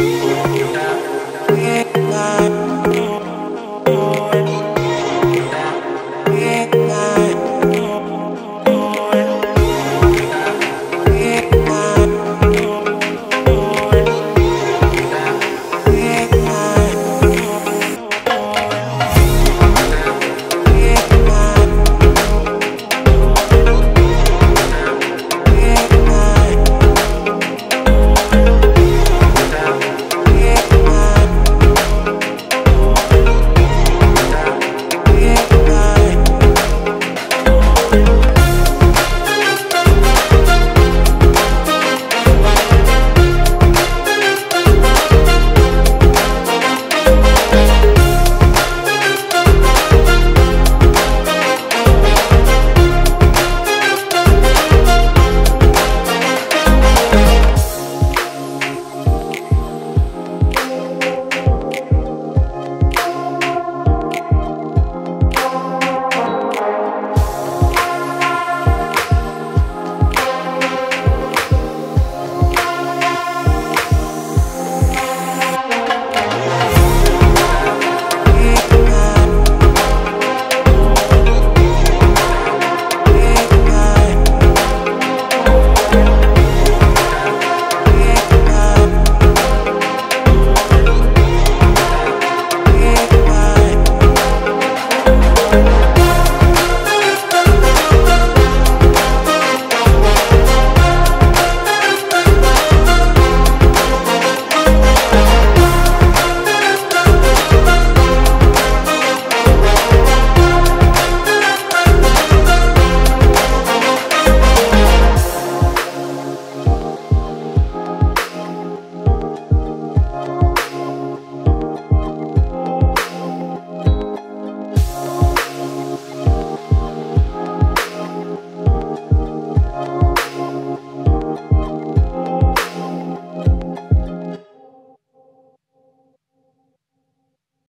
you.